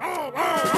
Oh, oh.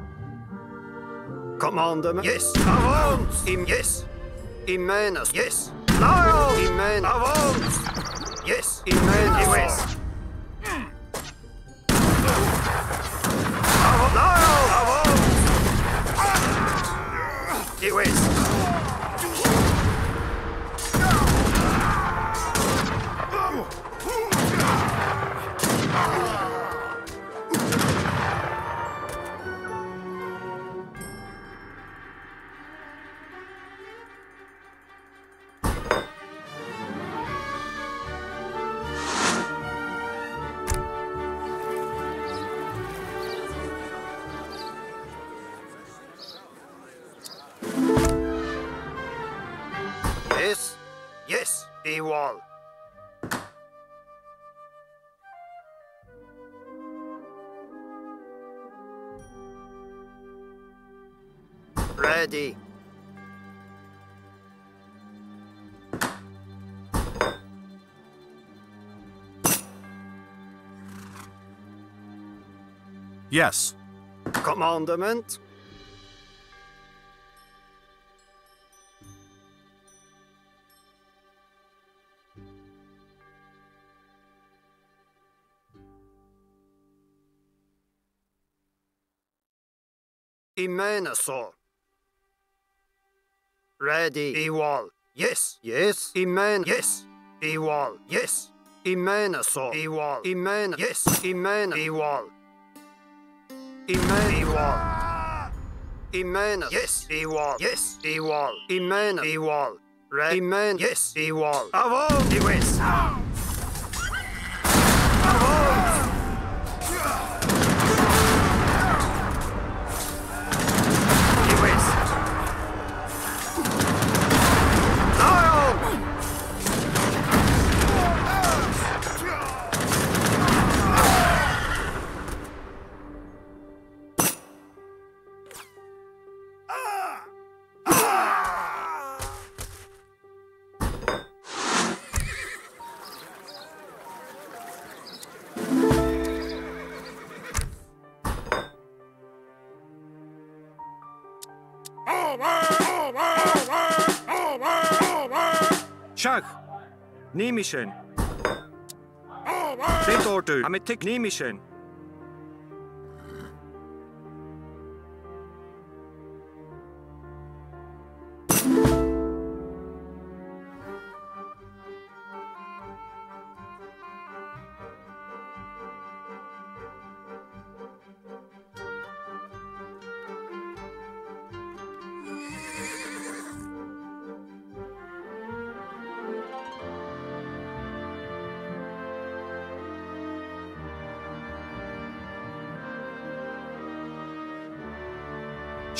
Commandement. Yes. Avance. Im. Yes. Imenas. Yes. Lion. Imen. Avance. Yes. Imenas. Yes. Ready. Yes. Commandment. Imenaso. Ready. Igual. Yes. Yes. Imen. Yes. Igual. Yes. Imena so. Igual. Imena. Yes. Imena. Igual. Imena. Igual. Imena. Yes. Igual. Yes. Igual. Imena. Igual. Re. Imen. Yes. Igual. Avon. Iwis. Ah! Schach. Nimishen. Setortu. Ametik Nimischen.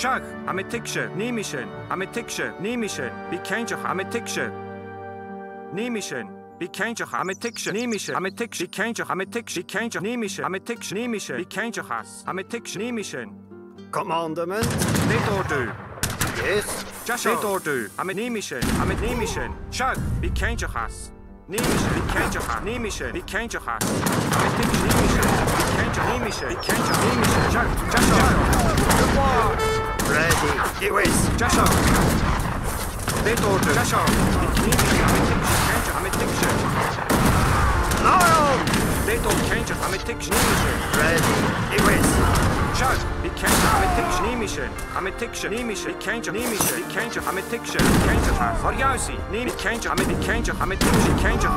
Shach, Ametikche, Nimishin, Ametikche, Nimishin, Bikanjach, Ametikche, Nimishin, Bikanjach, Ametikche, Nimishin, Ametikche, Bikanjach, Ametikche, Bikanjach, Nimishin, Ametikche, Nimishin, Bikanjachas, Ametikche, Nimishin. Commandment. Nitordu. Yes. Jasha. Nitordu, Amenimishin, Amenimishin, Shach, Bikanjachas. Nimishin, Bikanjachas, Nimishin, Bikanjachas, Ametikche, Nimishin, Bikanjach, Nimishin, Bikanjach, Nimishin, Shach, Jasha. Goodbye. Ready. İwis. Czeszą. Dytur. Czeszą. Hamy tykrzy. Loyal. Dytur. Kęczę. Hamy tykrzy. Ready. İwis. Czesz. Bekęczę. Hamy tykrzy. Nimişin. Hamy tykrzy. Nimiş. Bekęczę. Nimiş. Bekęczę. Hamy tykrzy. Bekęczę. Horyausi. Nimiş. Bekęczę. Hamy bekęczę. Hamy tykrzy. Bekęczę.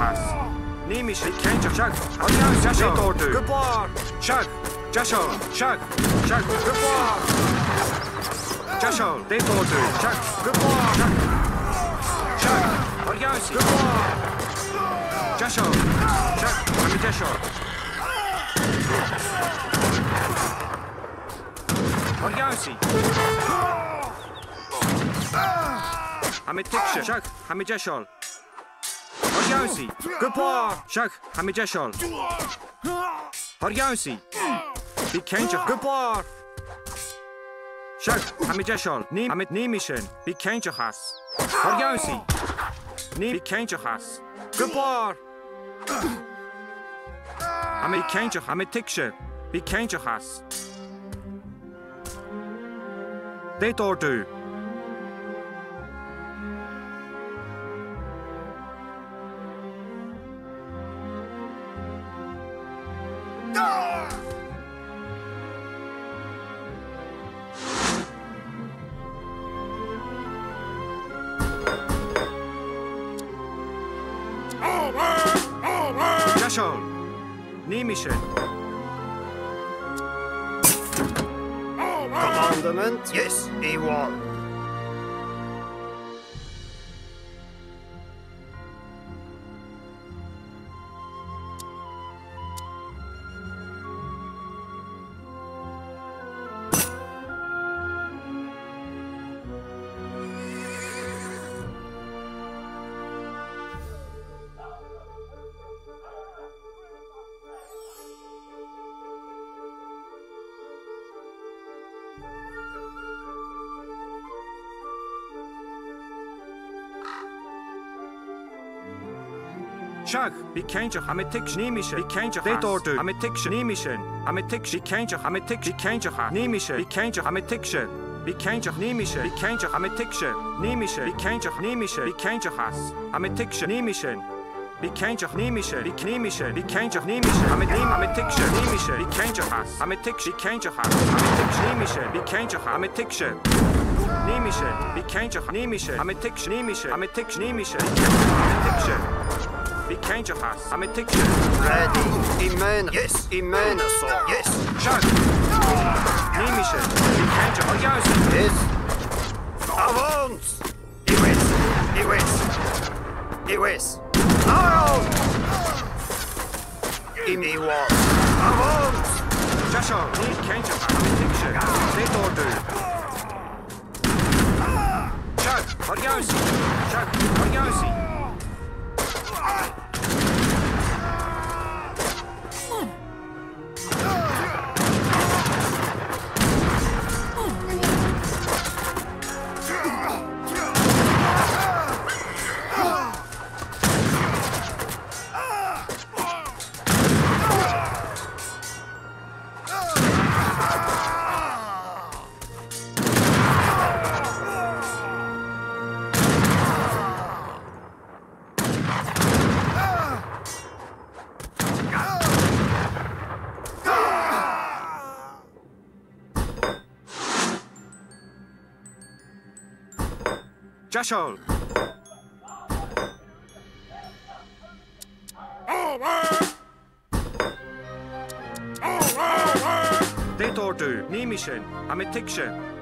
Nimiş. Bekęczę. Czesz. Horyausi. Dytur. Goodbye. Czesz. Czeszą. Czesz. Czesz. Goodbye. Чашел, ты боты, чак, гупо, чак, чак, варьяси, гупо, чашел, чак, ами чашел. Варьяси. Ами тикше, чак, ами чашел. Hargausi, Gupor, Şak, Hamidjashol. Hargausi, Dikencha, Gupor. شل همینجا شل نیم همین نیمیشن بی کنچ خاص برگاوسی نیم بی کنچ خاص گبار همین کنچ همین تکشه بی کنچ خاص دیتور دو Vi kanskje har med tekst nemische. Vi kanskje har det ordet. Har med tekst nemische. Har med tekst. Vi kanskje har med tekst. Vi kanskje har nemische. Vi kanskje har med tekst. Vi kanskje nemische. Vi kanskje har med tekst. Nemische. Vi kanskje nemische. Vi kanskje har. Har med tekst nemische. Vi kanskje nemische. Vi nemische. Vi kanskje nemische. Har med nem. Har med tekst nemische. Vi kanskje har. Har med tekst. Vi kanskje har. Har med tekst nemische. Vi kanskje har med tekst. Nemische. Vi kanskje nemische. Har med tekst nemische. Har med tekst nemische. Har med tekst. Change of heart. I'm a ticket. Ready. Imena. Yes. Imena song. Yes. Shot. Nimische. Die Change of heart. Yes. Avance. Iwes. Iwes. Iwes. Around. Imiwa. Avance. Jasho. Die Change of heart. I'm a ticket. Set order. Shot. Hurry out. Shot. Hurry out. Jashal. They tortu, Nimishin, Amitikshin.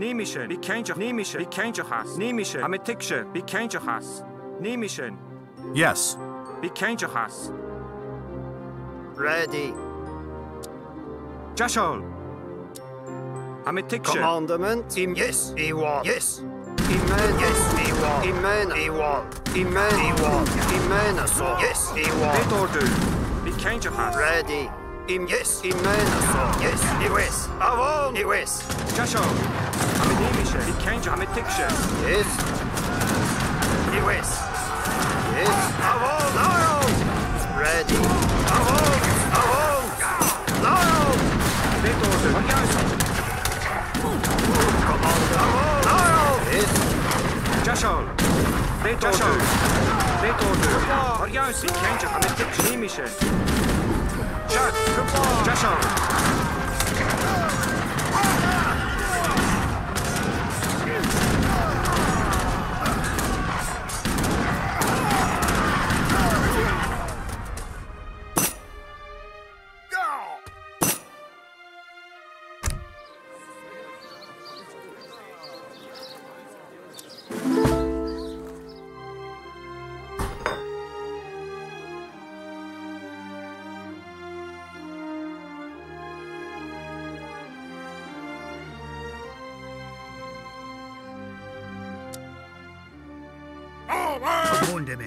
Nemischen, Bekenntje, Nemische, Bekenntjehas, Nemische, Ametiksche, Bekenntjehas, Nemischen. Yes. Bekenntjehas. Ready. Jashol. Ametiksche. Commandment. Im yes, Iwan. Yes. Imen. Yes, Iwan. Imen. Iwan. Imen. Iwan. Imen. Yes, Iwan. Vitordu. Bekenntjehas. Ready. Im yes, Imen. Yes, Iwis. Avon. Iwis. Jashol. شريك كان عم تكشف يس يس يس أول أول ready أول أول أول بيت أوردر كوماندر أول يس جشل بيت أوردر بيت أوردر أريان سي كان عم تكشف ميشن شات جشل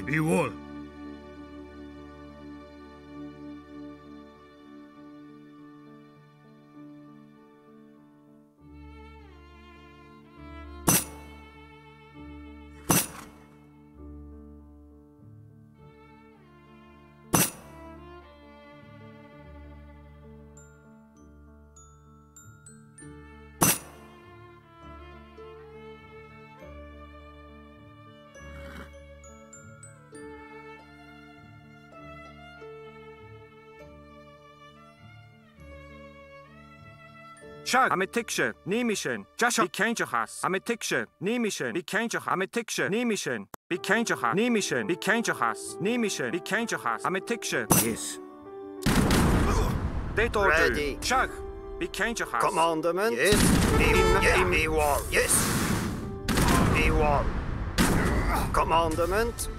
Behold. Chug, I'm a tikshe, nimishin. Jasha, bikanjahas, I'm a tikshe, nimishin. Bikanjah, I'm a tikshe, nimishin. Bikanjahas, nimishin. Bikanjahas, nimishin. Bikanjahas, I'm a tikshe. Yes. They told Ready. Chug, bikanjahas. Commandment. Yes. Me, me, war. Yes. Me war. Commandment.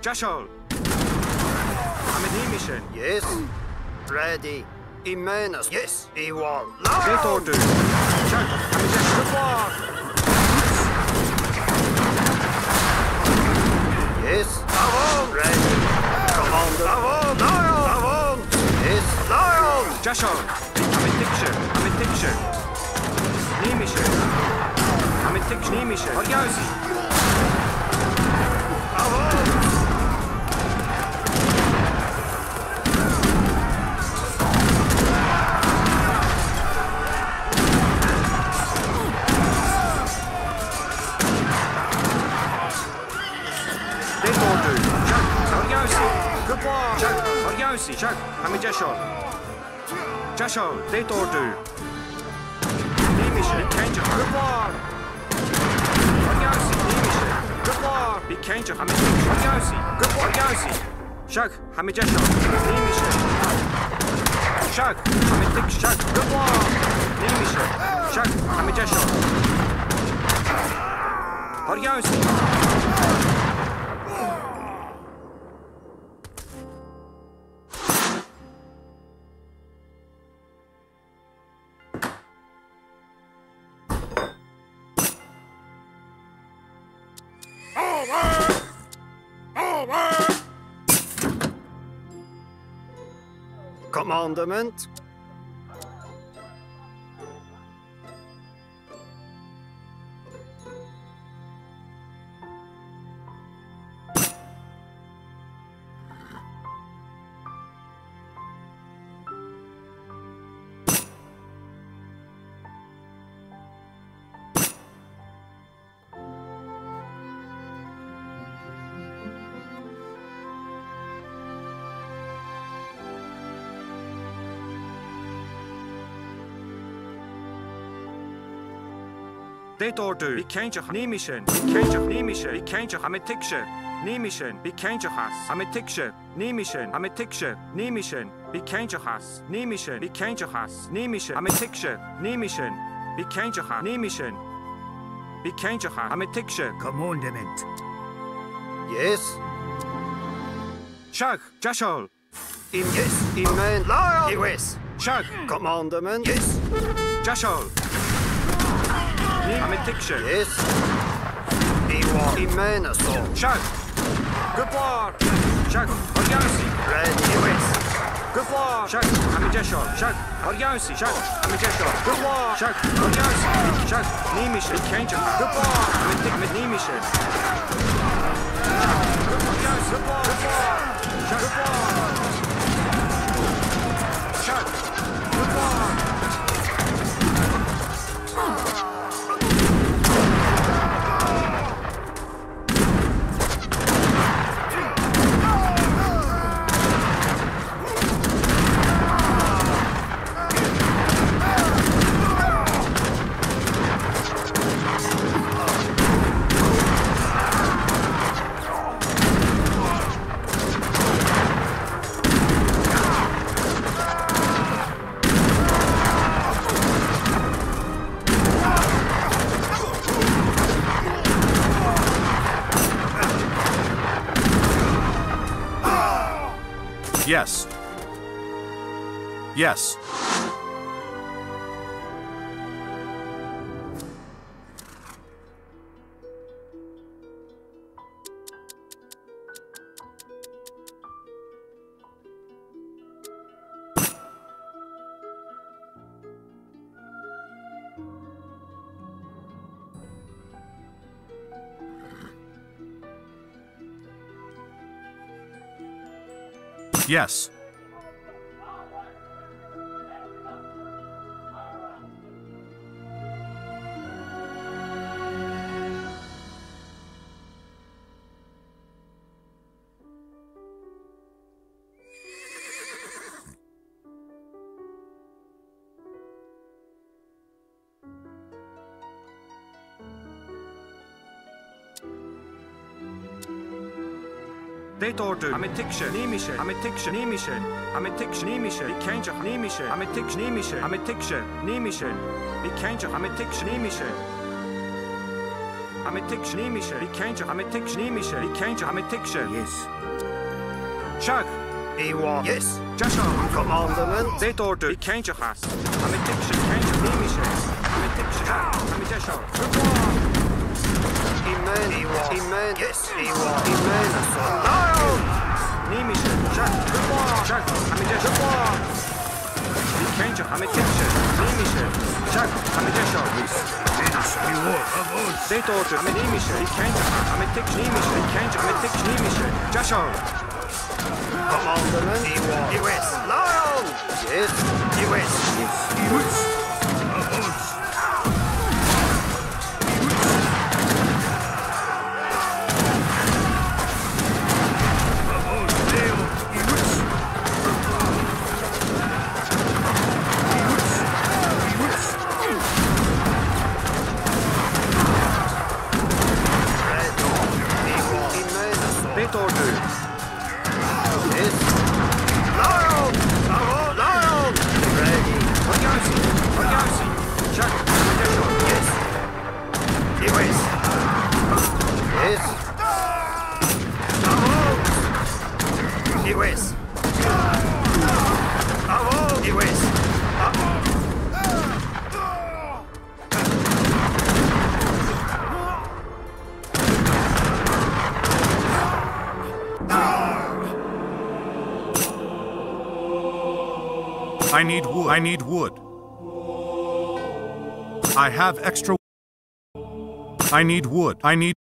Jashol. I'm a nimishin. Yes. Ready. He menace. Yes, he will. No! It'll do. Check. Position one. Yes. Avon. Red. Commander. Avon. Lion. Avon. Yes. Lion. Jashon. Ametikşe. Ametikşe. Neymişe? Ametikşe neymişe? Orgazi. Chuck, odjavsi, Chuck, hami Jashol. Jashol, dej tordu. Nimi się, kęcio, wypor. Odjavsi, nimi się, wypor. Bi kęcio, hami Jashol, odjavsi, wypor, odjavsi. Chuck, hami Jashol, nimi się. Chuck, hami tik, Chuck, wypor. Nimi się, Chuck, hami Jashol. Odjavsi. Odjavsi. Commandement Det ordu. Bekantjach nimischen. Bekantjach nimische. Bekantjach ametiksche. Nimischen. Bekantjachas. Ametiksche. Nimischen. Ametiksche. Nimischen. Bekantjachas. Nimischen. Bekantjachas. Nimischen. Ametiksche. Nimischen. Bekantjacha. Nimischen. Bekantjacha. Ametiksche. Commandment. Yes. Shag. Jashol. Im yes. Im man. Lion. Yes. Shag. Commandment. Yes. Jashol. I'm in thick shoe. Yes. E1. Imena sol. Shout. Good block. Shout. Oriosi. Red US. Good block. Shout. I'm in Jeshor. Shout. Oriosi. Shout. I'm in Jeshor. Good block. Shout. Oriosi. Shout. Nimische. Kenja. Good block. I'm in thick mit Nimische. Good block. Good block. Good block. Good block. Yes. Yes. Tortur. Ametikche, Nemische, Ametikche, Nemische, Ametikche, Nemische, Ikenche, Nemische, Ametikche, Nemische, Ametikche, Nemische, Ikenche, Ametikche, Nemische. Ametikche, Nemische, Ikenche, Ametikche, Nemische, Ikenche, Ametikche. Yes. Chug. Ewa. Yes. Jasha. Commandament. They Tortur. Ikenche, Ametikche, Ikenche, Nemische, Ametikche, Amejasha. Good one. Amen. Amen. Yes. Amen. Lion. Nimische. Jack. Hamidesho. Dikenjo. Hamidesho. Nimische. Jack. Hamidesho. Seitoto. Hamidimische. Dikenjo. Hamidic. Nimische. Dikenjo. Hamidic. Nimische. Jasho. Alderman. US. Lion. Yes. US. Yes. US. Need wood. I need wood. I have extra. I need wood. I need.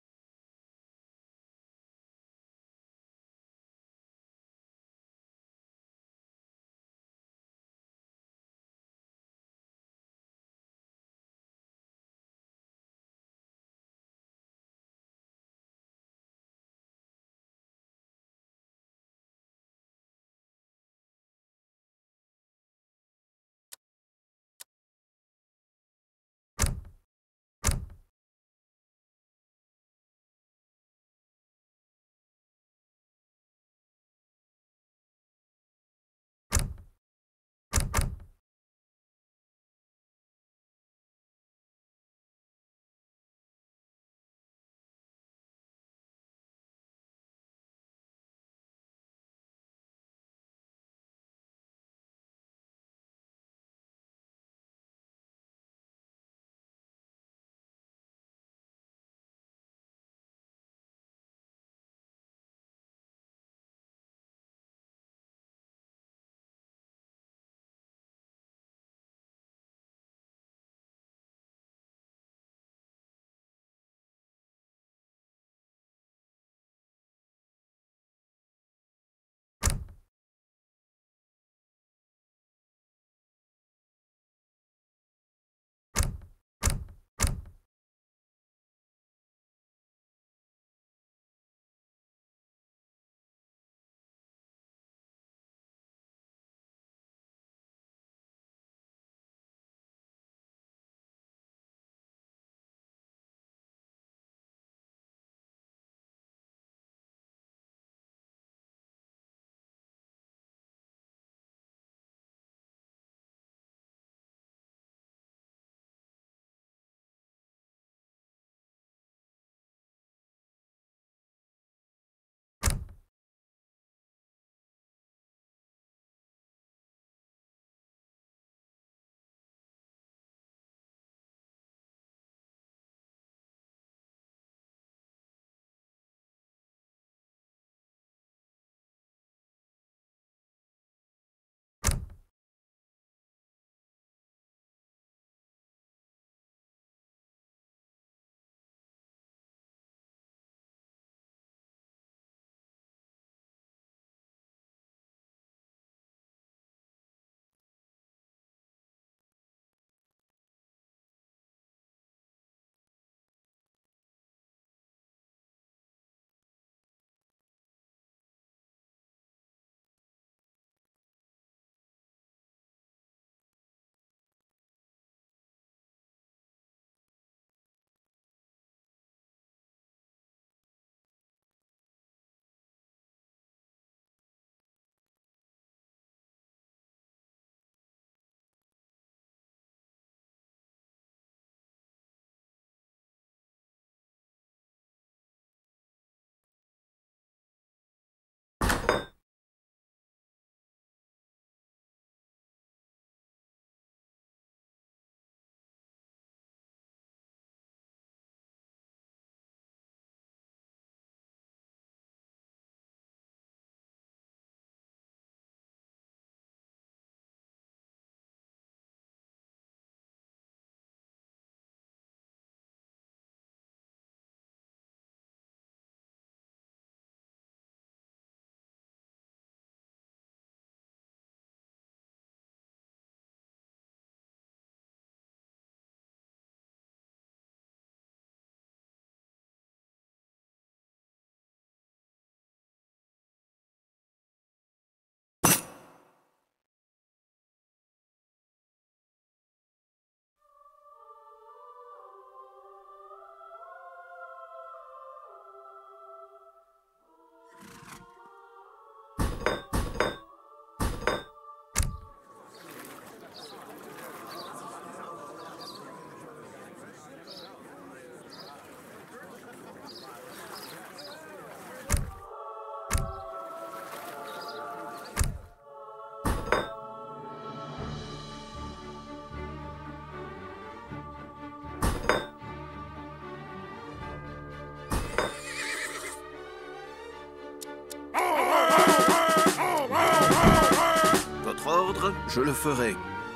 Je le ferai.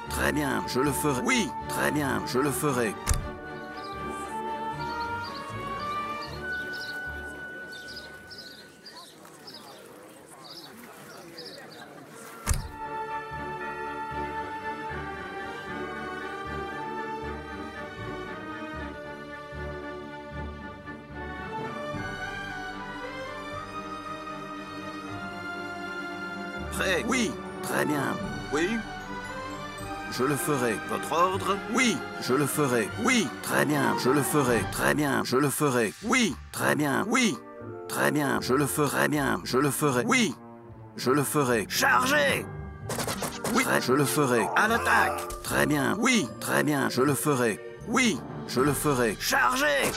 Très bien, je le ferai. Oui, très bien, je le ferai. Ferai. Votre ordre Oui, je le ferai. Oui, très bien, je le ferai. Très bien, je le ferai. Oui, très bien. Oui, très bien, je le ferai bien. Je le ferai. Oui, je le ferai. Chargez Oui, Très- je le ferai. À l'attaque Très bien. Oui, très bien, je le ferai. Oui, je le ferai. Chargez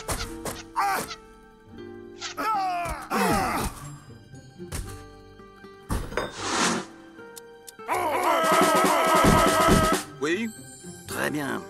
Oui Très bien.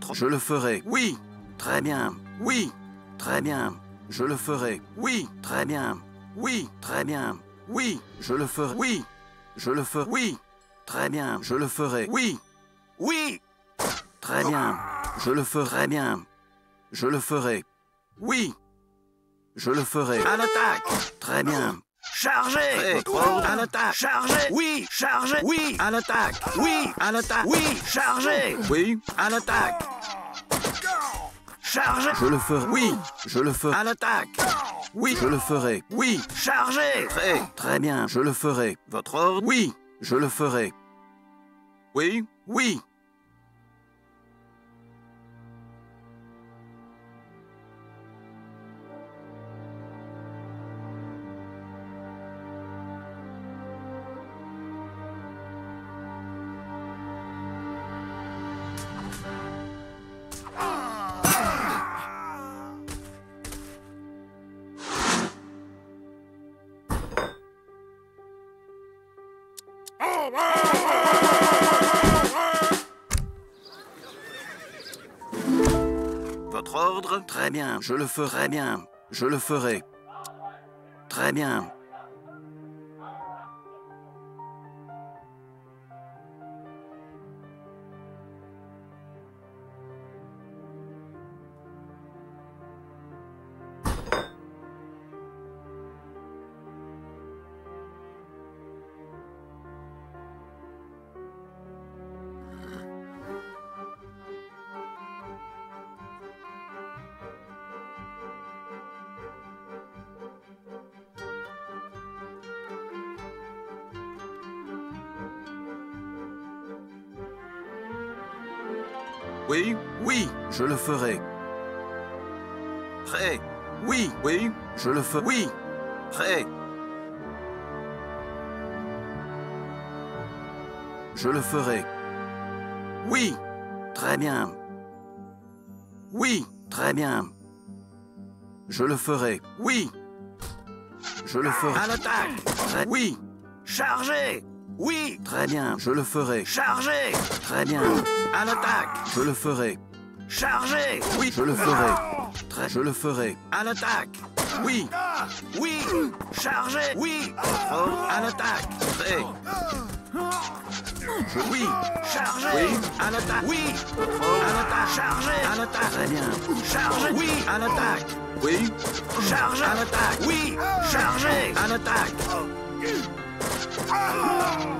Votre... Je le ferai. Oui. Très bien. Oui. Très bien. Je le ferai. Oui. Très bien. Oui. Très bien. Oui. Je le ferai. Oui. Je le ferai. Oui. Très bien. Je le ferai. Oui. Oui. Très bien. Je le ferai. Très bien. Je le ferai. Oui. Je le ferai. À l'attaque. Très bien. Chargez À l'attaque! Chargez Oui. Chargez Oui. À l'attaque! Oui. À l'attaque! Oui. Chargez Oui. À l'attaque! Chargez Je le ferai. Oui. Je le ferai. À l'attaque! Oui. Je le ferai. Oui. Chargez Très. Très bien. Je le ferai. Votre ordre? Oui. Je le ferai. Oui. Oui je le ferai bien. Je le ferai. Très bien. Oui, oui, je le ferai. Prêt Oui, oui, je le ferai. Oui, prêt. Je le ferai. Oui, très bien. Oui, très bien. Je le ferai. Oui. Je le ferai. À l'attaque. Oui. Chargez. Oui. Très bien, je le ferai. Chargez. Très bien. À l'attaque. Je le ferai. Chargez. Oui. Je le ferai. Très. Je le ferai. À l'attaque. Oui. Oui. Chargez. Oui. À l'attaque. Très. Oui. Chargez. Oui. À l'attaque. Oui. À l'attaque. Chargez. À l'attaque. Très bien. Chargez. Oui. À l'attaque. Oui. Chargez. À l'attaque. Oui. Chargez. À l'attaque. Ah!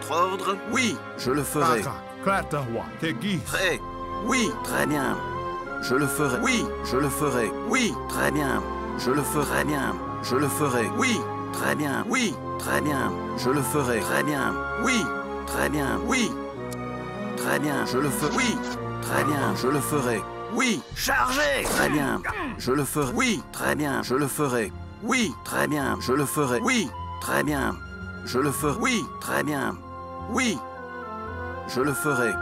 Votre ordre Oui, je le ferai. Prêt Oui, très bien. Je le ferai. Oui, je le ferai. Oui, très bien. Je le ferai. Très bien. Je le ferai. Oui, très bien. Oui, très bien. Je le ferai. Très bien. Oui, très bien. Oui, très bien. Je le ferai. Oui, très bien. Je le ferai. Oui, chargez Très bien. Je le ferai. Oui, très bien. Je le ferai. Oui, très bien. Je le ferai. Oui, très bien. Je le ferai. Oui, très bien. Oui, je le ferai.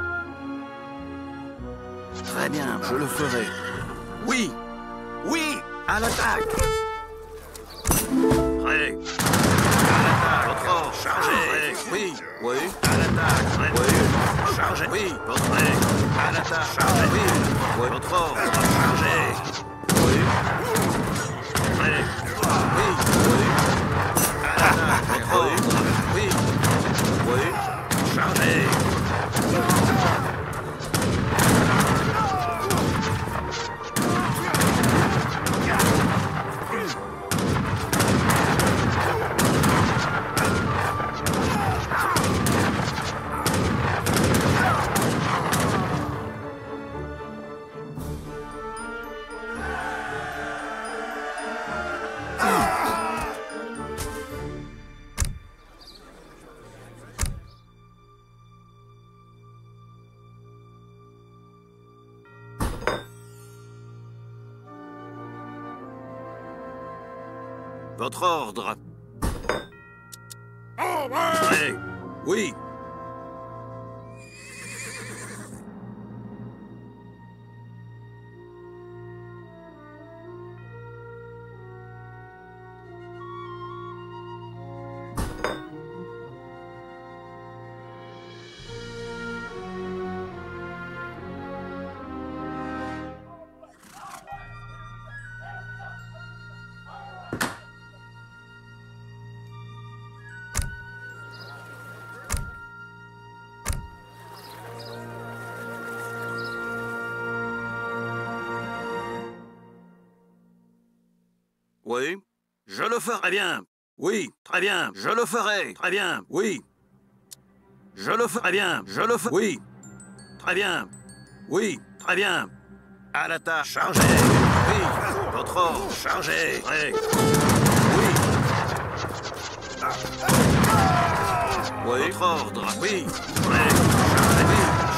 Très bien, je le ferai. Oui, oui, à l'attaque. Prêt. À l'attaque. Votre chargé. Oui, oui. À l'attaque. Oui. Chargé. Oui. Prêt. À l'attaque. Chargé. Oui. Votre chargé. Oui. Hey. ordre. Oh, Oui, le ferai bien. Oui, très bien. Je le ferai. Très bien. Oui. Je le ferai bien. Je le ferai. Oui. Très bien. Oui, très bien. À la tâche. Chargé. Oui. Votre ordre. Chargé. Prêt. Oui. Oui. Votre ordre. Oui. Prêt.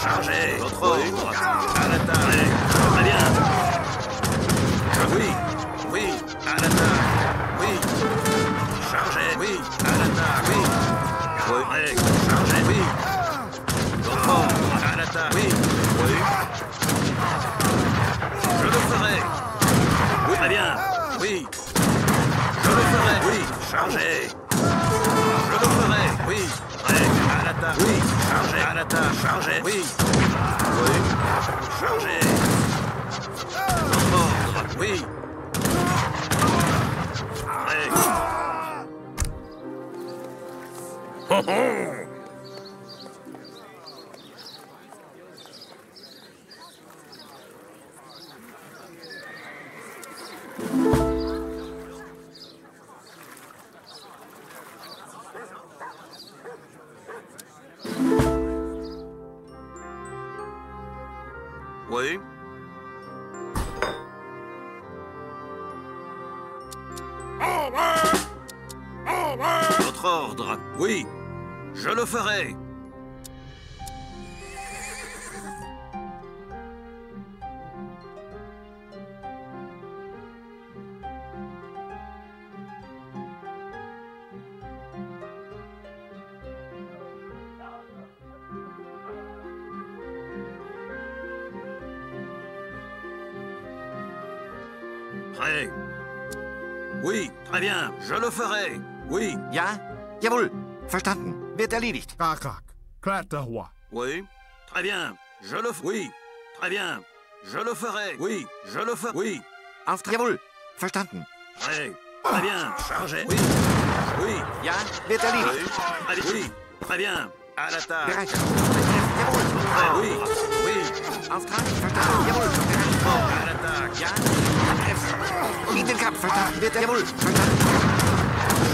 Chargé. Votre ordre. À la tâche. Jawohl. Verstanden. Wird erledigt. Kakak. Kratahwa. Oui. Très bien. Je le f- Oui. Très bien. Je le ferai. Oui. Je le ferai. Oui. Auftrag. Jawohl. Verstanden. Prêt. Très bien. Chargé. Oui. Oui. Ja? Wird erledigt. Oui. Oui. Très bien. À la table. Bereit. Jawohl. Oui. Oui. Auftrag. Verstanden. Jawohl. Bereit. À l'attaque. Ja? Angriff. In den Kampf. Verstanden. Wird jawohl. Verstanden.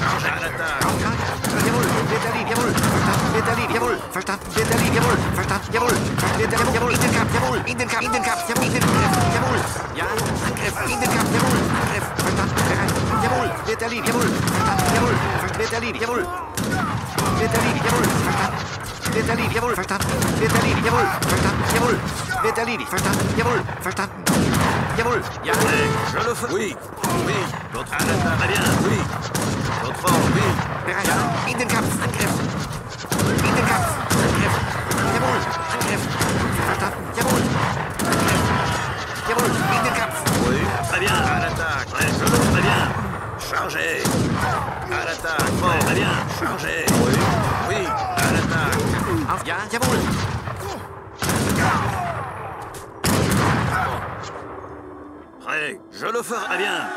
Chargé. À l'attaque. Auftrag. Jawohl. Erledigt. Jawohl. Verstanden. Erledigt. Jawohl. Verstanden. Erledigt. Jawohl. Verstanden. Jawohl. Erledigt. Jawohl. In den Kampf. Jawohl. In den Kampf. In den Kampf. Jawohl. In den Angriff. Jawohl. Ja. Angriff. In den Kampf. Jawohl. Angriff. Verstanden. Bereit. Jawohl. Erledigt. Jawohl. Verstanden. Jawohl. Erledigt. Jawohl. Erledigt. Jawohl. Verstanden. Erledigt. Jawohl. Verstanden. Erledigt. Jawohl. Verstanden. Jawohl. Erledigt. Verstanden. Jawohl. Verstanden. Jawohl. Ja. Je le ferai. Oui. Oui. L'attaque. Très bien. Oui. Ordre. Oui. Bereit. In den Kampf. Angriff. In den Kampf. Angriff. Jawohl. Angriff. Verstanden. Jawohl. Angriff. Jawohl. In den Kampf. Oui. Très bien. À l'attaque. Le Très bien. Chargez. À l'attaque. Fort. Très bien. Chargez. Oui. Oui. À l'attaque. Auf. Ja. Jawohl. Prêt. Je le ferai. Très bien.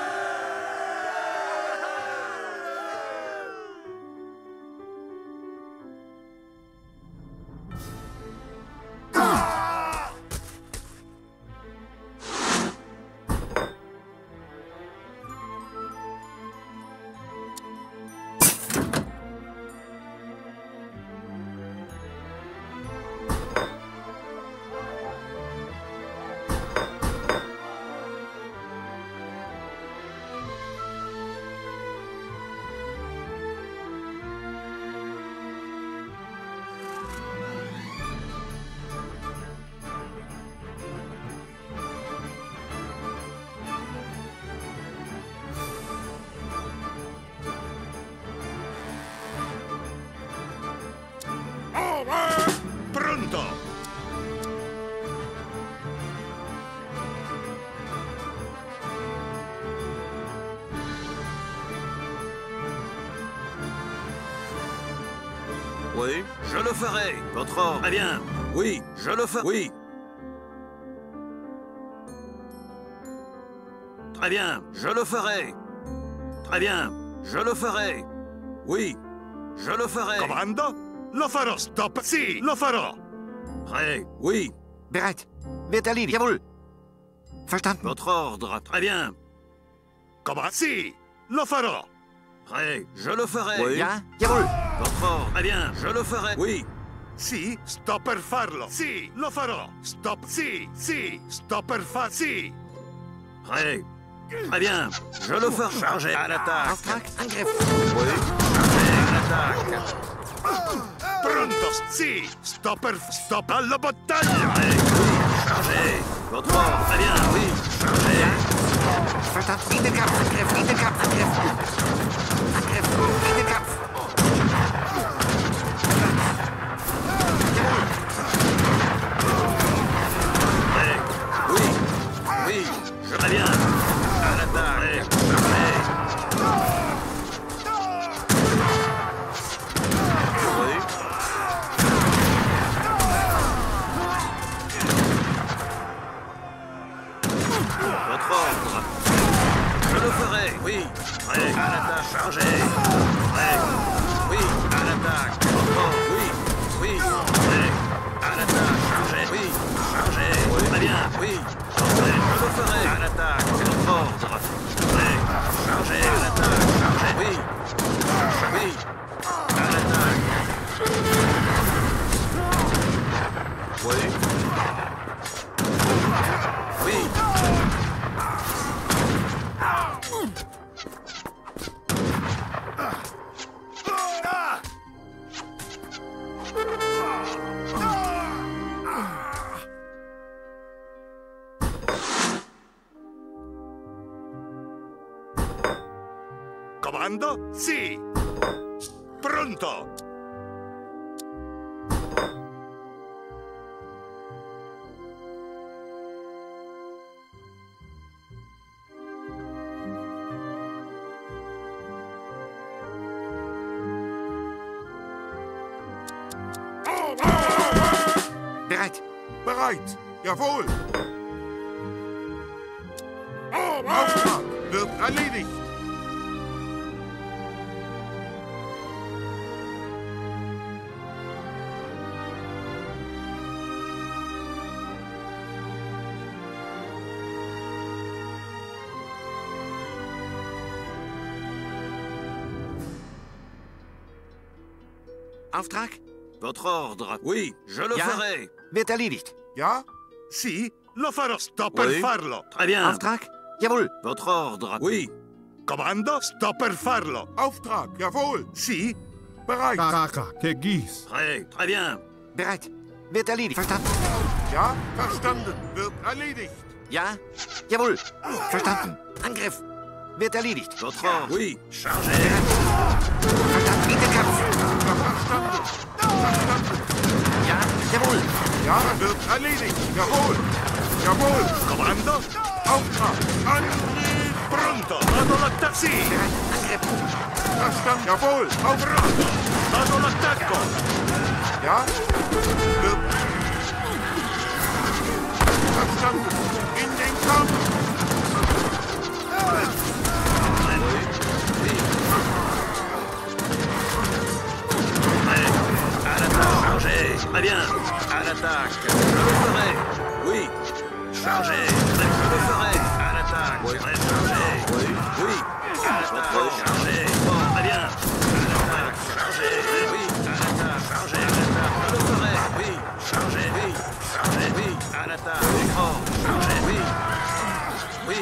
Très bien. Oui. Je le ferai. Oui. Très bien. Je le ferai. Très bien. Je le ferai. Oui. Je le ferai. Comando? Lo farò, stop! Sì, lo farò! Prêt. Oui. Bereit. Erledigt. Jawohl. Verstanden. Votre ordre. Très bien. Comando? Sì, lo farò! Prêt. Je le ferai. Ja. Jawohl. Votre ordre. Très bien. Je le ferai. Oui. Sì, sto per farlo! Sì, lo farò! Stop! Sì, sì, sto per fa... Sì! Prêt. Très bien. Je le ferai. Chargez. À l'attaque. Oui. L'attaque. Pronto! Sì, sto per... Stop alla battaglia! Prêt. Oui. Chargez. Votre ordre. Très bien. Oui. Chargez. Verstanden. In den Kampf. Angriff. In den Kampf. Angriff. Angriff. In bien. Bereit! Jawohl! Auftrag wird erledigt! Auftrag? Votre ordre. Oui, je le Ja. ferai. Wird erledigt. Ja? Sì, lo farò. Sto per Oui. farlo. Très bien. Auftrag? Jawohl. Votre ordre. Oui, Comando, sto per farlo. Auftrag, jawohl. Sì, Bereit. Kaka, Kegis. très, très bien. Bereit. Wird erledigt. Verstanden? Ja? Verstanden. Wird erledigt. Ja? Jawohl. Verstanden. Angriff. Wird erledigt. Votre ordre. Oui, chargez. Verstanden. In den Kampf. Verstanden. Ja? Jawohl. Ja, wird erledigt. Jawohl. Jawohl. comando, Auftrag. Angriff. pronto. Vado. Angriff. Verstanden. Jawohl. Auftrag. vado all'attacco. Ja? Wird. Verstanden. In den Kampf. L'attaque. Je le ferai. Oui. Chargez. Je le ferai. À l'attaque. Oui. Chargez. Oui. Oui. À l'attaque. Chargez. Très bien. À l'attaque. Chargez. Oui. À l'attaque. Chargez. À l'attaque. Je le ferai. Oui. Chargez. Oui. Chargez. Oui. À l'attaque. Ordre. Chargez. Oui. Oui.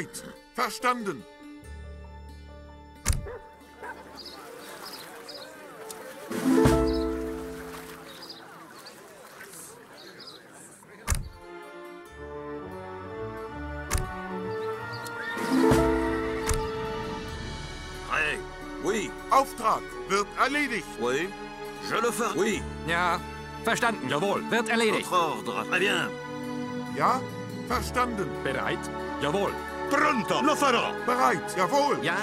Bereit. Verstanden. Oui. Auftrag. Wird erledigt. Oui. Je le ferai. Oui. Ja, verstanden, jawohl. Wird erledigt. Votre ordre. Très bien. Ja? Verstanden. Bereit? Jawohl. Pronto, lo farò. Bereit. Jawohl. Ja?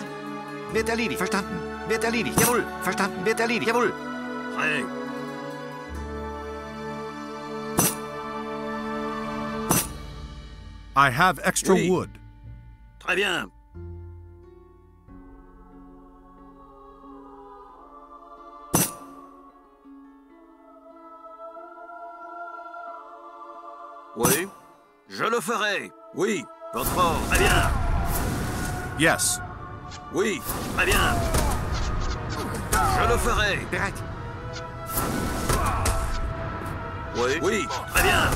Wird erledigt. Verstanden. Wird erledigt. Jawohl. Verstanden. Wird erledigt. Jawohl. Prêt. I have extra Oui. wood. Très bien. Oui. Je le ferai. Oui. Très bien. Yes. Oui. Très bien. Je le ferai. Bereit. Oui. Oui. Très bien.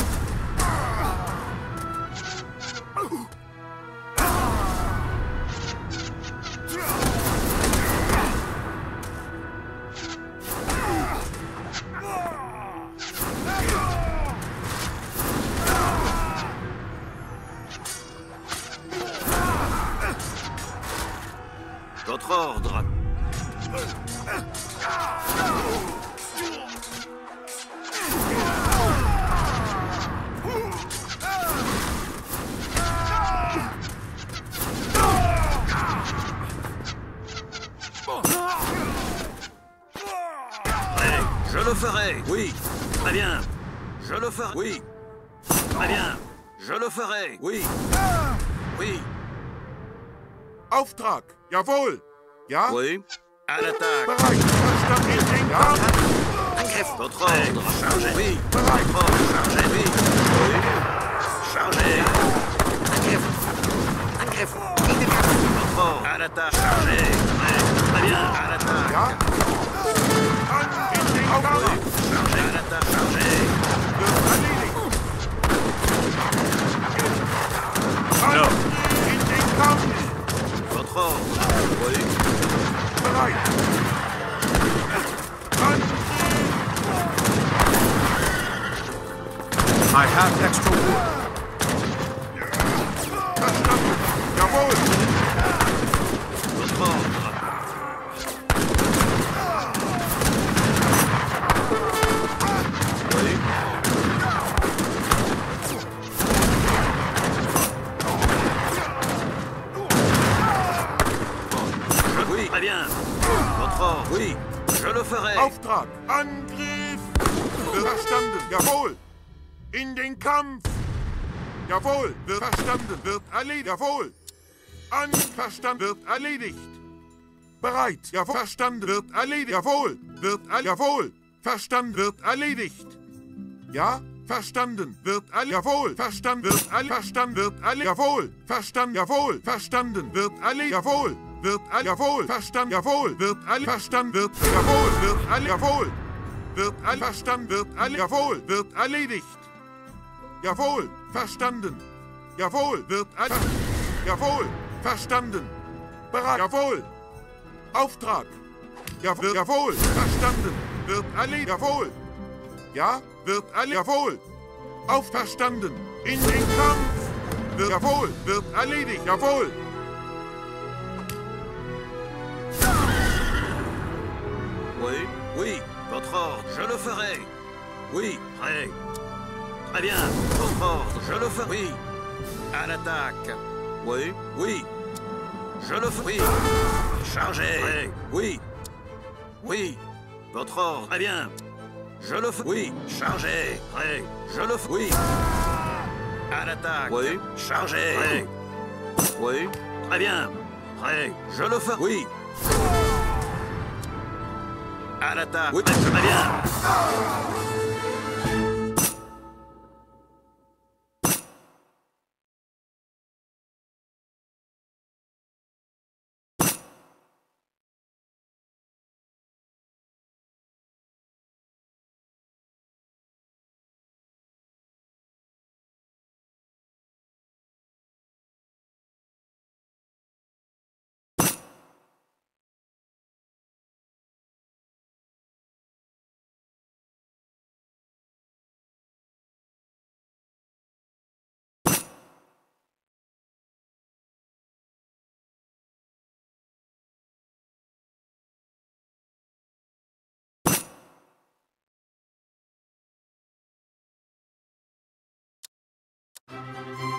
Jawohl. Ja? Oui. À l'attaque. Bereit. Verstanden. Kampf. Angriff. Votre ordre. Chargez. Oui. Bereit. Ordre. Chargez. Oui. Oui. Chargez. Angriff. Angriff. Kampf. Votre ordre. À l'attaque. Chargez. Prêt. Très bien. À l'attaque. Ja? An in den Kampf. Chargez. À l'attaque. Chargez. Erledigt. An in den Kampf. I have extra wood. Ferai. Auftrag. Angriff. Verstanden. Jawohl. In den Kampf. Jawohl. Verstanden. Wird erledigt. Jawohl. An. Verstanden. Wird erledigt. Bereit. Jawohl. Verstanden. Wird erledigt. Jawohl. Wird er Jawohl. Verstanden. Wird erledigt. Ja? Verstanden. Wird all Jawohl. Verstanden. Wird all Verstanden. Wird alle Jawohl. Verstanden. Jawohl. Verstanden. Wird alle Jawohl. Wird all Jawohl. Verstanden. Jawohl. Wird all Verstanden. Wird Jawohl. Wird all Jawohl. Wird all Verstanden. Wird all Jawohl. Wird erledigt. Jawohl. Verstanden. Jawohl. Wird all Jawohl. Verstanden. Bereit. Jawohl. Auftrag. Jawohl. Jawohl. Verstanden. Wird alle Jawohl. Ja, wird alle jawohl. Aufverstanden. In den Kampf. Wird jawohl, wird erledigt, jawohl. Je le ferai. Oui, prêt. Très bien, votre ordre, je le ferai. Oui, à l'attaque. Oui, oui, je le ferai. Oui. Prêt. Oui, oui, votre ordre, très bien. Je le ferai. Oui, chargez. Prêt, je le ferai. Oui, à l'attaque. Oui. Prêt. Oui, très bien. Prêt, je le ferai. Oui. あなた私となりゃ Música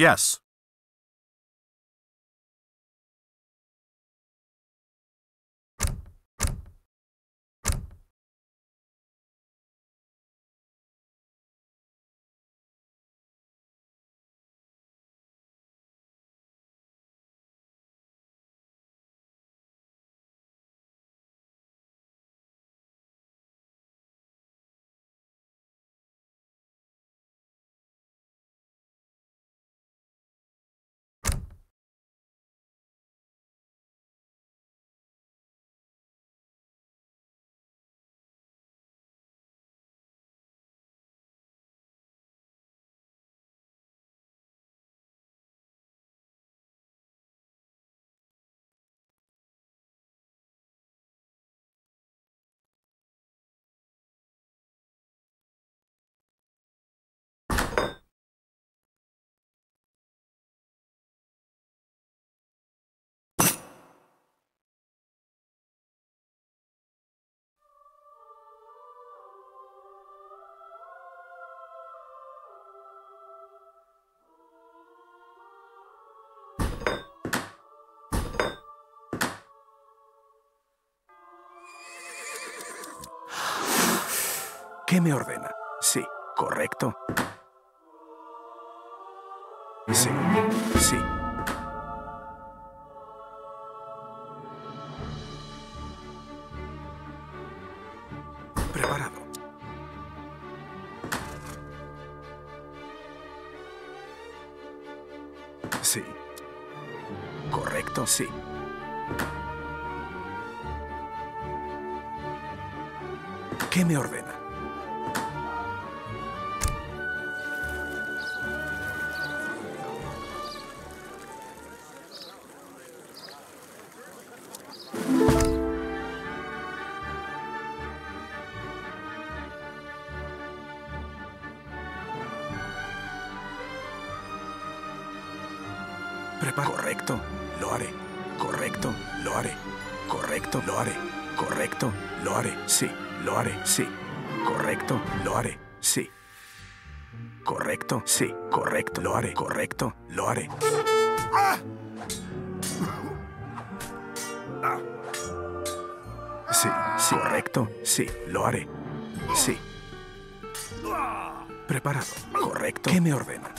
Yes. ¿Qué me ordena? Sí, correcto. Sí, sí. Preparado. Sí. Correcto, sí. ¿Qué me ordena? Sí. Correcto, lo haré. Correcto, lo haré. Sí, sí. Correcto, sí. Lo haré. Sí. Preparado. Correcto. ¿Qué me ordena?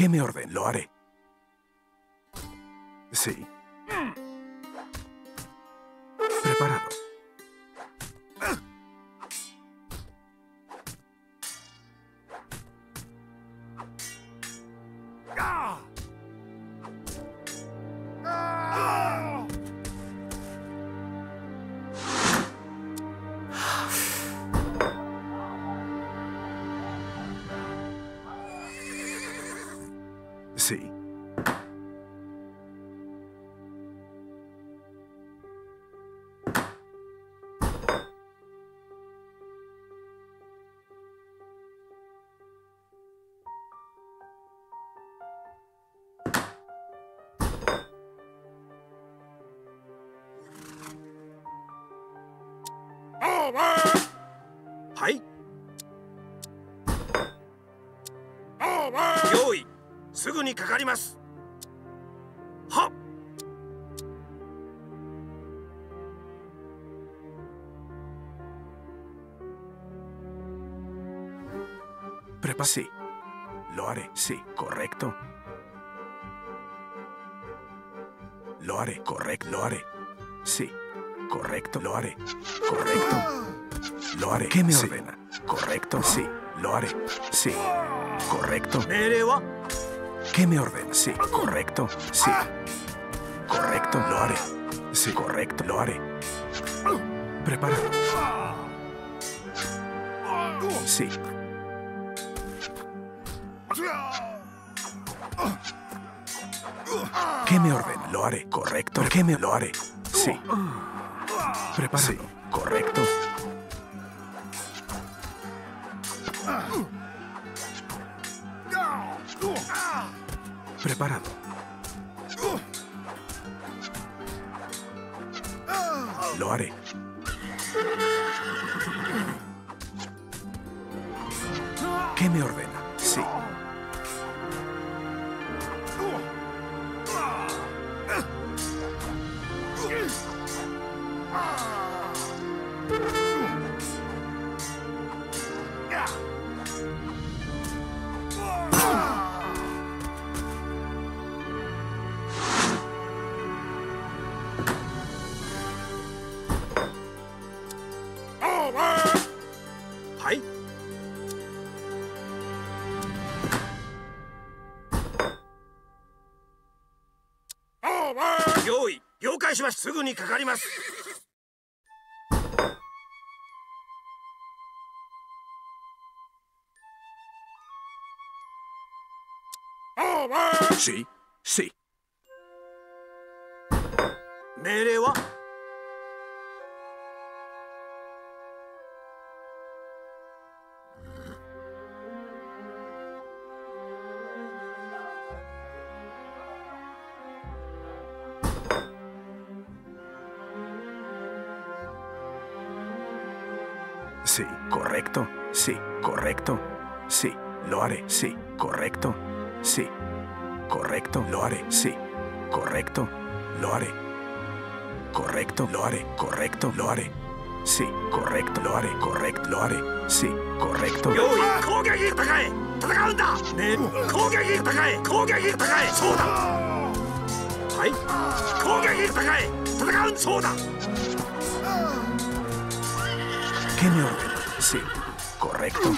¿Qué me orden? Lo haré. Sí. correcto. Lo haré, correcto, lo haré. Sí, correcto, lo haré. Correcto. Lo haré. ¿Qué me ordena? Correcto, sí, lo haré. Sí, correcto. ¿Qué me ordena? Sí, correcto, sí. Correcto, lo haré. Sí, correcto, lo haré. Preparado. Sí, Lo haré. Correcto. ¿Qué me lo haré? Sí. Preparado. Sí. Correcto. すすぐにかかります.命令は？Sí, correcto. Sí, lo haré. Sí, correcto. Sí, correcto. Lo haré. Sí, correcto. Lo haré. Correcto. Lo haré. Correcto. Lo haré. Sí, correcto. Lo haré. Correcto. Lo haré. Sí, correcto. Yo, ¿Qué me ordena? Sí, correcto.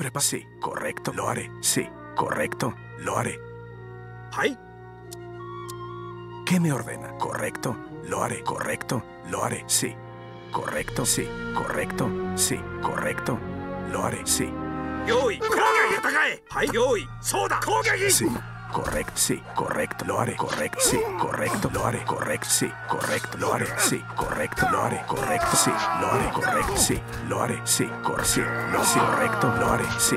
prepa? Sí, correcto. Lo haré. Sí, correcto. Lo haré. ¿Ay? ¿Qué me ordena? Correcto. Lo haré. Correcto. Lo haré. Sí. Correcto. Sí. Correcto. Sí. Correcto. Lo haré. Sí. ¡Yoi! ¡Kogegi! ¡Ay, ¡Soda! ¡Kogegi! Sí correcto, sí, correcto, lo haré, correcto, sí, correcto, lo haré, correcto, sí, correcto, lo haré, sí, correcto, lo haré, correcto, sí, lo haré, correcto, sí, lo haré, sí, cor, sí, lo sí, correcto, lo haré, sí,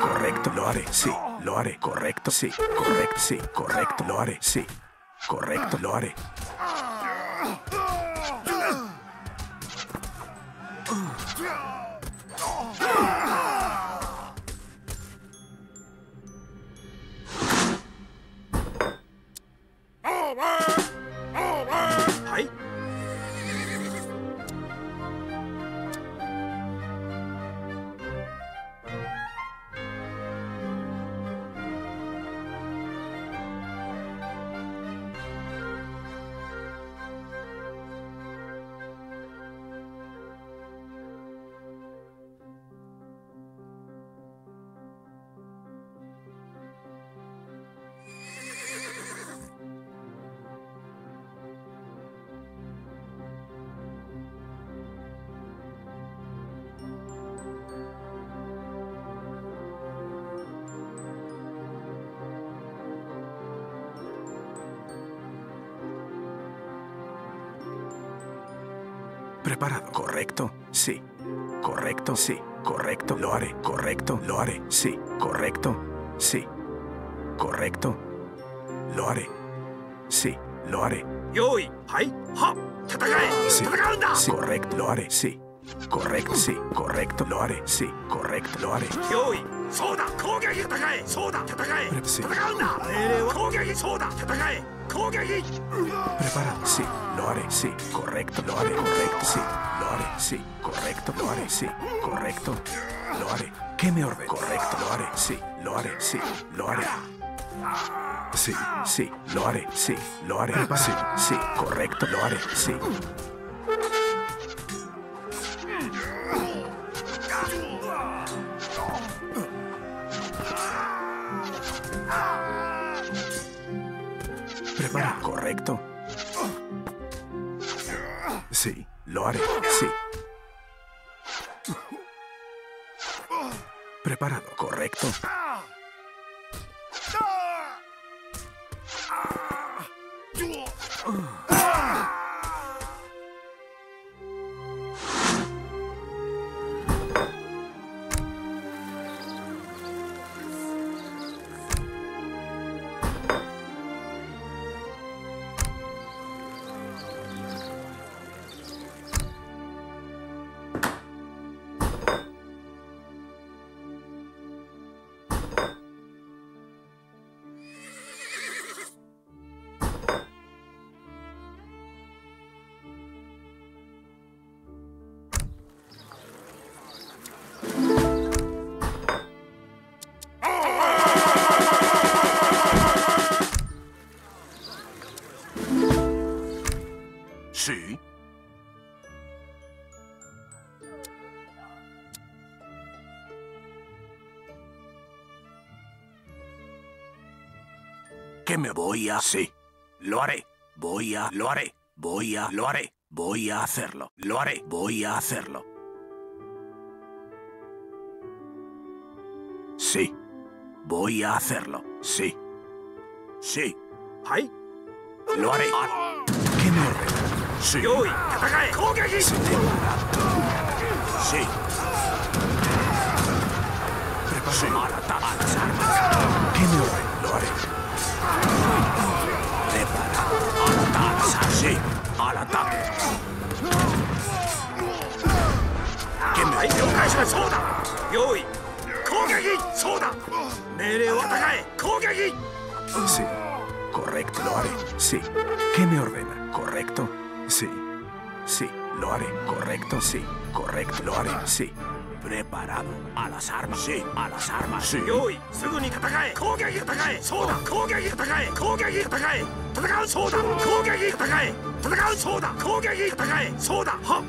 correcto, lo haré, sí, lo haré, correcto, sí, correcto, sí, correcto, lo haré, sí, correcto, lo haré. correcto, sí, correcto, lo haré, correcto, lo haré, sí, correcto, sí, correcto, lo haré, sí, lo haré. Yoi, hai, hop, sí, sí, correcto, lo haré, sí, correcto, sí, correcto, lo haré, sí, correcto, lo haré. Yoi, soda, kogeki, tatakae, soda, tatakae, tatakae, tatakae, tatakae, tatakae, tatakae, Prepara. Sí, lo haré. Sí, correcto. Lo haré. Correcto. Sí, lo haré. Sí, correcto. Lo haré. Sí, correcto. Lo haré. ¿Qué me orden? Correcto. Lo haré. Sí, lo haré. Sí, lo haré. Sí, sí, lo haré. Sí, lo haré. Sí, sí, correcto. Lo haré. Sí. Preparado. Correcto. Sí. Lo haré. Sí. Preparado. Correcto. me voy a... Sí, lo haré. Voy a... Lo haré. Voy a... Lo haré. Voy a hacerlo. Lo haré. Voy a hacerlo. Sí. Voy a hacerlo. Sí. Sí. ¿Hay? Lo haré. ¿Qué me ordena? Sí. Sí. sí. ¿Qué me? Lo haré. Prepara. Así. Al ataque. ¡Que me Sí. Correcto, lo haré. Sí. ¿Qué me ordena? ¿Correcto? Sí. Sí. Lo haré. Correcto, sí. Correcto, lo haré. Sí. Preparado. A las armas. Sí. A las armas. Sí. 用意すぐに戦え攻撃戦えそうだ攻撃戦え攻撃戦え戦うそうだ攻撃戦え戦うそうだ攻撃戦えそうだは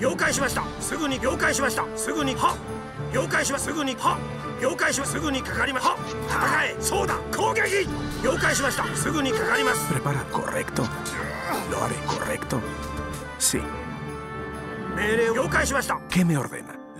了解しましたすぐに了解しましたすぐには了解しますすぐには了解しますすぐにかかりますは戦えそうだ攻撃了解しましたすぐにかかります Preparado. Correcto. Lo haré. Correcto. Sí. 命令を了解しました ¿Qué me ordena?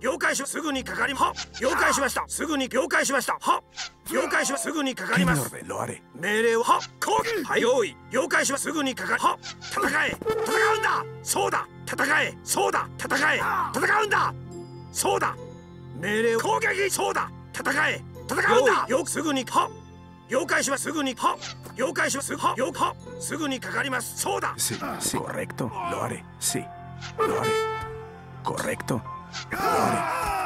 了解しますすぐにかかりは了解しました。すぐに了解しました。は了解しますすぐにかか ¿Qué ります.命令をは攻撃はい。用意了解しますすぐにかかりは戦え。戦うんだ。そうだ。戦え。そうだ。戦え。戦うんだ。そうだ。命令を攻撃。そうだ。戦え。戦うんだ。よすぐには了解しますすぐには了解しますは了解すぐにかかります。そうだ。Sí, sí, correcto. Lo haré. Sí, lo haré. Correcto. Got it.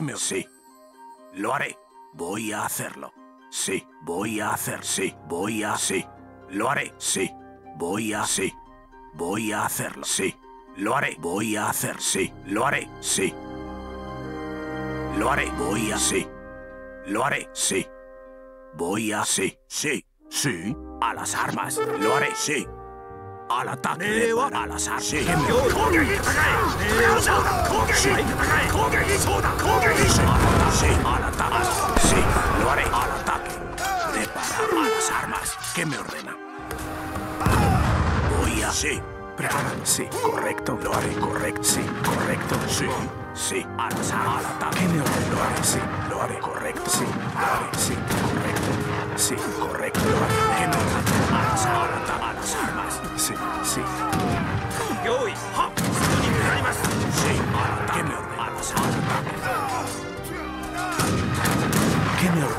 ¿Qué me... Sí. Lo haré. Voy a hacerlo. Sí. Voy a hacer. Sí. Voy a... Sí. Lo haré. Sí. Voy a... Sí. Voy a hacerlo. Sí. Lo haré. Voy a hacer. Sí. Lo haré. Sí. Lo haré. Voy a... Sí. Lo haré. Sí. Voy a... Sí. Sí. Sí. A las armas. Lo haré. Sí al ataque para al azar. Sí. Al ataque. Sí, lo haré. Al ataque. Preparar las armas. ¿Qué me ordena? Voy a... Sí. Preparado. Sí, correcto. Lo haré. Correcto. Sí, correcto. Sí. Sí, al. Al ataque. ¿Qué me ordena? Lo haré. Sí, lo haré. Correcto. Sí, lo haré. Sí, correcto. Sí, correcto. Sí,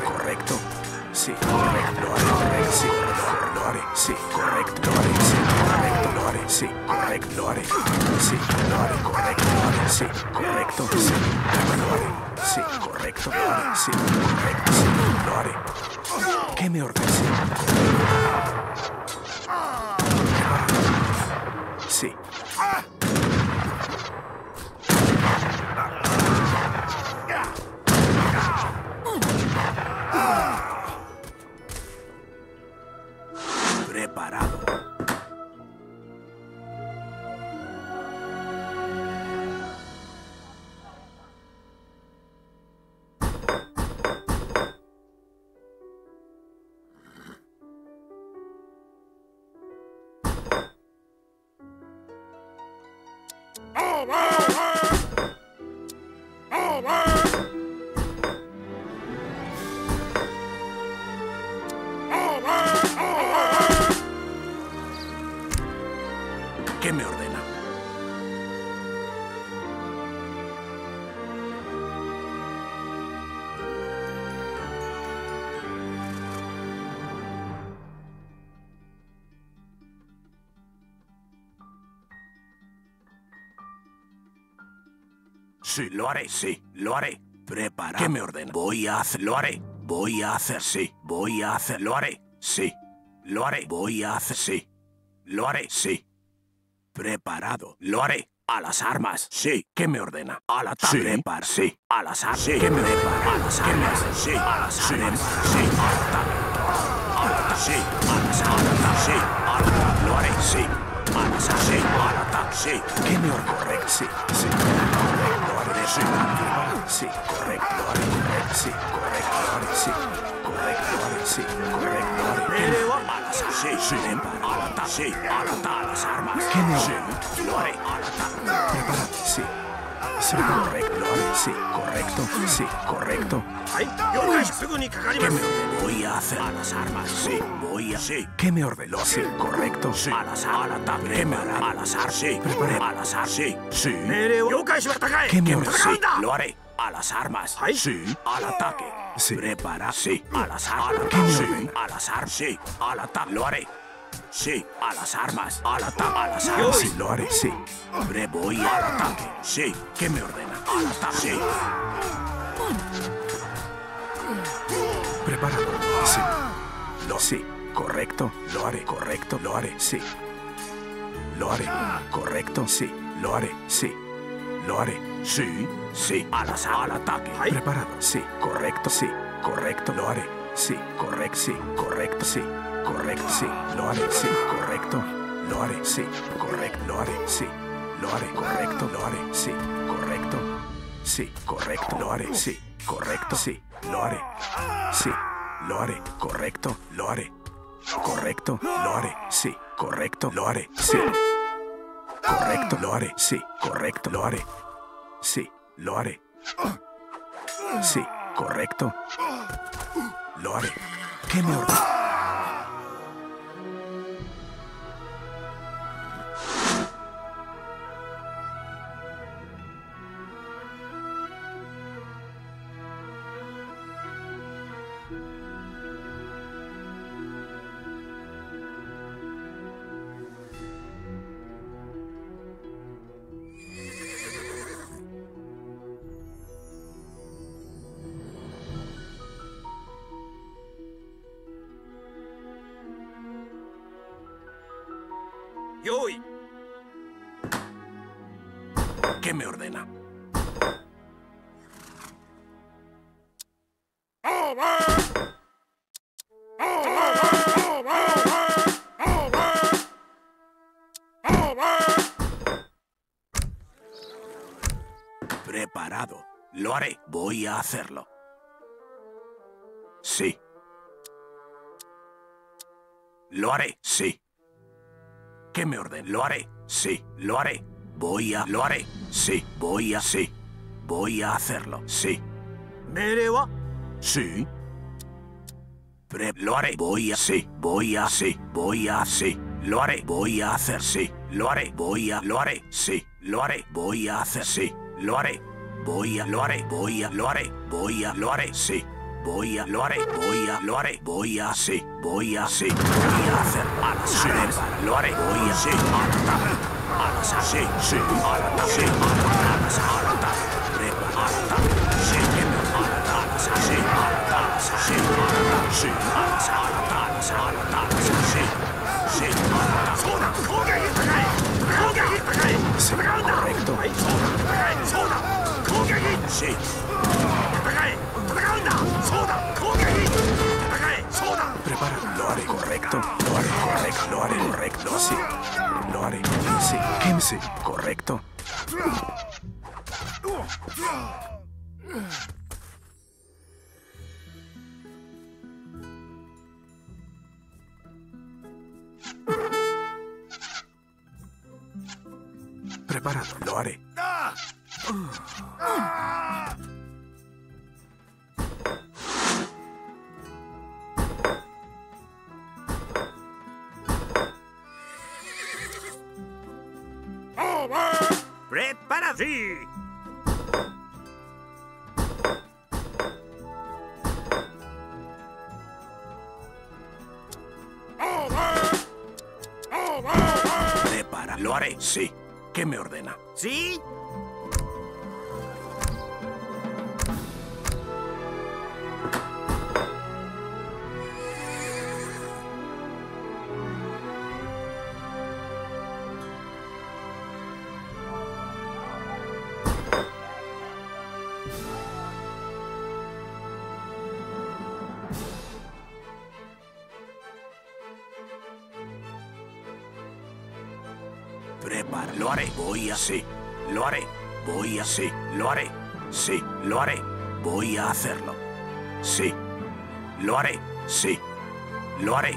Correcto. Sí, correcto, sí, correcto, sí, correcto, sí, correcto, sí, correcto, lo haré, sí, correcto. Sí, correcto. Sí, correcto. Sí, lo haré. ¿Qué me ordena? Sí, lo haré, sí, lo haré. Prepara. ¿Qué me ordena? Voy a hacer, lo haré. Voy a hacer, sí. Voy a hacer, lo haré. Sí. Lo haré. Voy a hacer, sí. Lo haré, sí. Preparado. Lo haré. A las armas. Sí. ¿Qué me ordena? A la Sí. Prepara. Sí. A las armas. Sí. ¿Qué me prepara? A las armas. Sí. A las armas. Sí. Ataque. Al ataque. Sí. A las armas. Sí. Al ataque. Lo haré. Sí. A las armas. Sí. Al ataque. Sí. ¿Qué me ordena? Correcto. Sí. Sí. Sí. Sí. Correcto. Sí. Correcto. Sí. Correcto. Sí. Correcto. Lo haré. ¿Qué me- A las armas. Sí. Sí. Al ataque. Sí. Al ataque. A las armas. ¿Qué me ordena? Lo haré. Al ataque. Prepárate. Sí. Sí, correcto. Sí, correcto. Sí, correcto. ¿Qué me ordenó? Voy a hacer. A las armas. Sí, voy a. Sí. ¿Qué me ordenó? Sí, correcto. Sí. A las armas. ¿Qué me hará? A las armas. Sí. Preparé. A las armas. Sí. Sí. ¿Qué me ordenó? Sí, lo haré. A las armas. Sí. Al ataque. Sí. Prepara. Sí. A las armas. ¿Qué me ordenó? A las armas. Sí. Al ataque. Lo haré sí a las armas al ataque a las armas Sí, lo haré, sí. Pre- voy al ataque sí ¿Qué me ordena? al ataque sí Preparado. Sí. Lo sí. Correcto. Lo haré. Correcto. Lo haré. Sí. Lo haré. Correcto. Sí. Lo haré. Sí. Lo haré. Sí. Sí. a las al ataque Preparado. Sí. Correcto. Sí. Correcto. Lo haré. Sí. Correcto. Sí. Correcto. Sí. Correcto. Sí. Lo haré. Sí. Correcto. Lo haré. Sí. Correcto. Lo haré. Sí. Lo haré. Correcto. Lo haré. Sí. Correcto. Sí. Correcto. Lo haré. Sí. Correcto. Sí. Lo haré. Sí. Lo haré. Correcto. Lo haré. Correcto. Lo haré. Sí. Correcto. Lo haré. Sí. Correcto. Lo haré. Sí. Correcto. Lo haré. Sí. Lo haré. Sí. Correcto. Lo haré. ¿Qué me ordena? Sí. Lo haré, sí. ¿Qué me orden? Lo haré, sí, lo haré. Voy a... Lo haré, sí, voy a... Sí. Voy a hacerlo, sí. ¿Mereva? Sí. Pre lo haré, voy a... Sí, voy a... Sí, voy a... Sí. Lo haré, voy a hacer, sí. Lo haré, voy a... Lo haré, sí. Lo haré, voy a hacer, sí. Lo haré. Voy a. Lo haré. Voy a. Lo haré. Voy a. Lo haré. Sí. Voy a. Lo haré. Voy a. Lo haré. Voy a. Sí. Voy a. Sí. Voy a hacer. A las armas. Lo haré. Voy a. Sí. Ataque. A las. Sí. Sí. Al ataque. Sí. A las al ataque. Prepa. Al ataque. Sí. Al ataque. Sí. Al ataque. Sí. Al ataque. Sí. A las al し戦い戦うんだそうだ攻撃戦いそうだ Prepara. Lo haré. Correcto. Lo haré. Correcto. Lo haré. Correcto. Sí. Lo haré. Sí. ¿Qué me sí? Correcto. Sí Prepara lo haré Sí. ¿Qué me ordena? ¿Sí? A sí, lo haré, sí, lo haré, voy a hacerlo, sí, lo haré, sí, lo haré.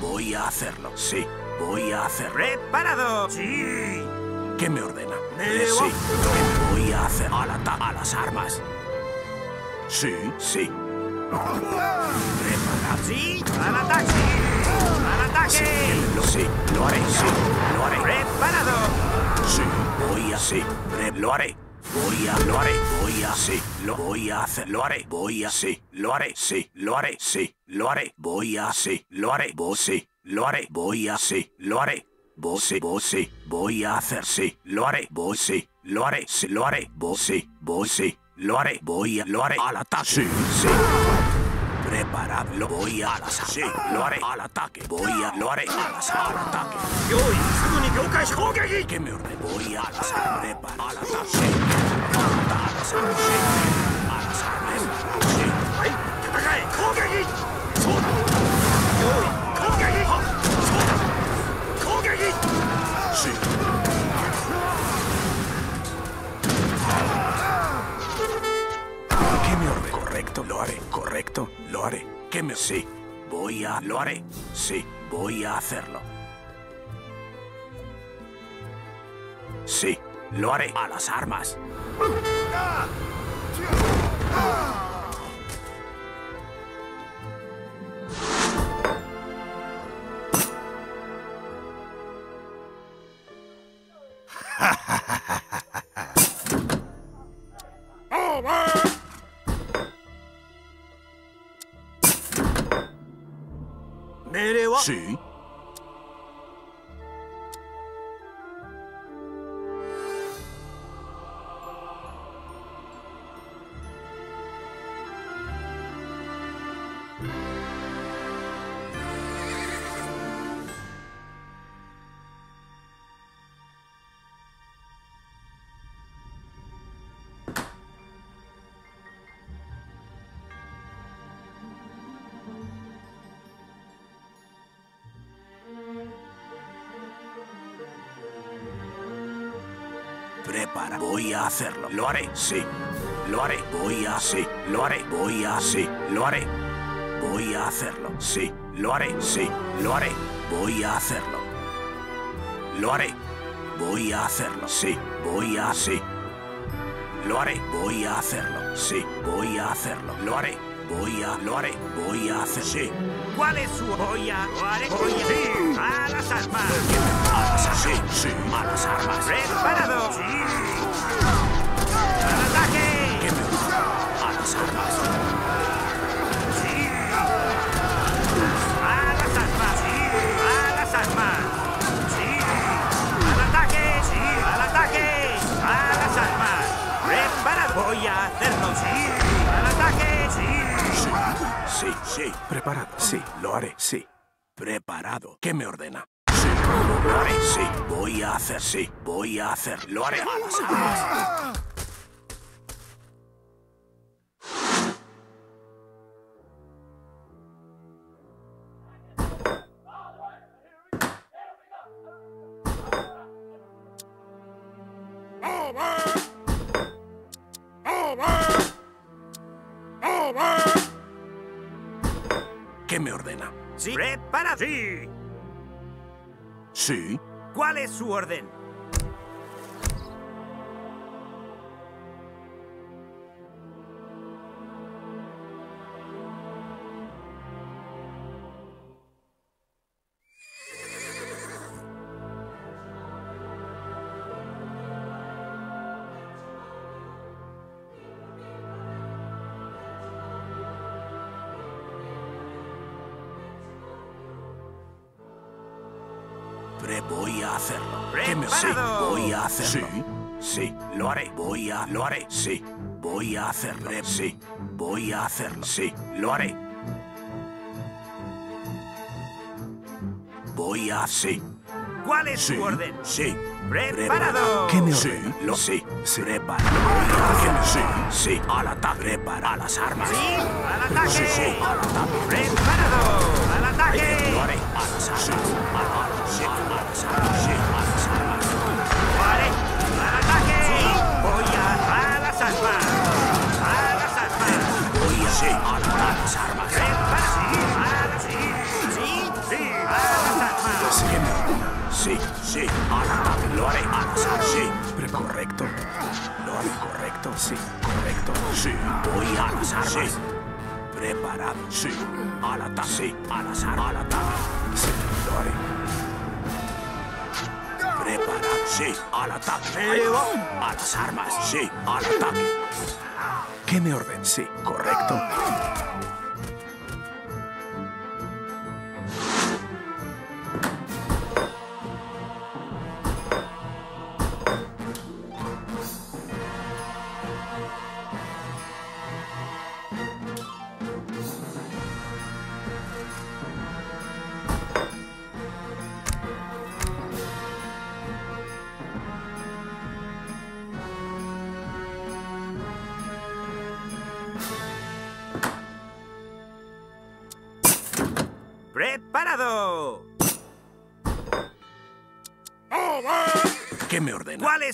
Voy a hacerlo, sí, voy a hacer. Preparado. Sí. ¿Qué me ordena? Me sí, va- ¿qué voy a hacer? Al ata- a las armas. Sí, sí. Preparado. Sí. Al ataque. Al ataque. Lo, sí, lo haré, sí, Preparado. Sí, voy a, sí, lo haré. Voy a, lo haré, voy a, sí, lo voy a hacer, lo haré, voy a, sí, lo haré, sí, lo haré, sí, lo haré, voy a, sí, lo haré, vos sí, lo haré, voy a, sí, lo haré, vos sí, vos sí, voy a hacer, sí, lo haré, vos sí, lo haré, sí, lo haré, vos sí, vos sí, lo haré, voy a, lo haré, al ataque, sí, sí. Preparar, lo voy al azar. Sí, lo haré. Al ataque. Voy a... Lo haré. Al. Al ataque. Yo, Que me ordeno. Voy al ah. azar. Preparar, al ataque. Sí. Al azar. Sí. Ah. Haré. Sí, voy a hacerlo. Sí, lo haré. A las armas. 命 Voy a hacerlo. Lo haré. Sí. Lo haré. Voy a. Sí. Lo haré. Voy a. Sí. Lo haré. Voy a hacerlo. Sí. Lo haré. Sí. Lo haré. Voy a hacerlo. Lo haré. Voy a hacerlo. Sí. Voy a. Sí. Lo haré. Voy a hacerlo. Sí. Voy a hacerlo. Lo haré. Voy a. Lo haré. Voy a hacer. Sí. ¿Cuál es su voy a? Lo haré. Voy a. A las armas. A las armas. Sí. Sí. A las armas. Preparado. Al ataque. ¿Qué me A las armas. A las armas. A las armas. Sí. Al ataque. Sí. Al ataque. A las armas. Preparado. Voy a hacerlo. Sí. Al ataque. Sí. Sí, sí. Preparado. Sí, lo haré. Sí. Preparado. ¿Qué me ordena? Sí, lo haré. Sí, voy a hacer. Sí, voy a hacer. Lo haré. A las armas. ¿Qué me ordena? Sí. Preparado. Sí. Sí. ¿Cuál es su orden? Lo haré. Voy a. Sí. ¿Cuál es Sí. su orden? Sí. Preparado. ¿Qué me Sí, lo sí. Prepara. Voy a hacerlo. Sí. Sí. Al ataque. Prepara las armas. Sí. Al ataque. Sí, sí. Al ataque. Preparado. Al Lo ataque. haré. A las armas. Sí, a las armas. Sí, sí. Al ataque. Lo haré. Sí. Correcto. Lo haré. Correcto. Sí. Correcto. Sí. Voy a las armas. Sí. Preparado. Sí. Al ataque. Sí. Al azar. Al ataque. Sí. Lo haré. Preparado. Sí. Al ataque. A las armas. Sí. Al ataque. ¿Qué me orden? Sí. Correcto.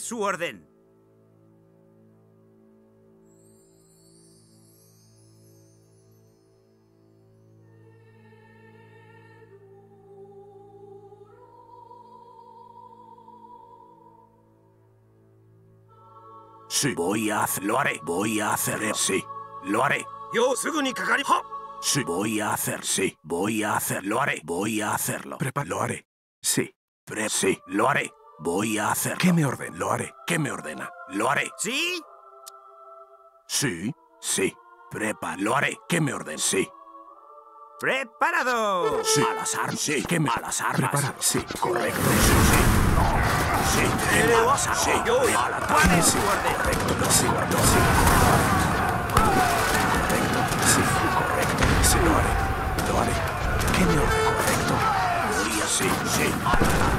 su orden. Sí. Voy a hacer... Lo haré. Voy a hacer... Eh, sí. Lo haré. Yo, Sí. Voy a hacer... Sí. Voy a hacer... Lo haré. Voy a hacerlo. Prepar... Lo haré. Sí. Pre... Sí. Lo haré. Voy a hacer. ¿Qué me ordena? Lo haré. ¿Qué me ordena? Lo haré. ¿Sí? Sí. Sí. Prepa. Lo haré. ¿Qué me ordena? Sí. ¡Preparado! Sí. Al azar. Sí. ¿Qué me? A las armas. Preparado. Sí. Correcto. Sí. Sí. Sí. Sí. Yo, Al ataque. ¿cuál es Sí. su orden? Correcto. Sí. Correcto. Sí. Correcto. Sí. Correcto. Sí. Lo haré. Lo haré. ¿Qué me ordena? Correcto. A sí. Sí.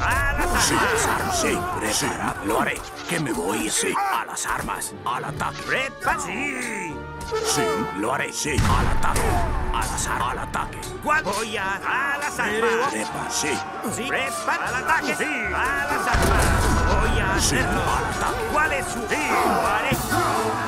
¡A las Sí, armas! Sí, preparado. Lo haré. Que me voy, sí. A las armas. Al ataque. ¡Prepa! ¡Sí! Sí, lo haré. Sí, al ataque. A las armas. Al ataque. ¿Cuál? Voy a... ¡A las armas! Prepa, sí. ¿Sí? ¡Prepa! ¡Al ataque! ¡Sí! ¡A las armas! ¡Voy a Sí, hacerlo! al ataque. ¿Cuál es su...? ¡Sí!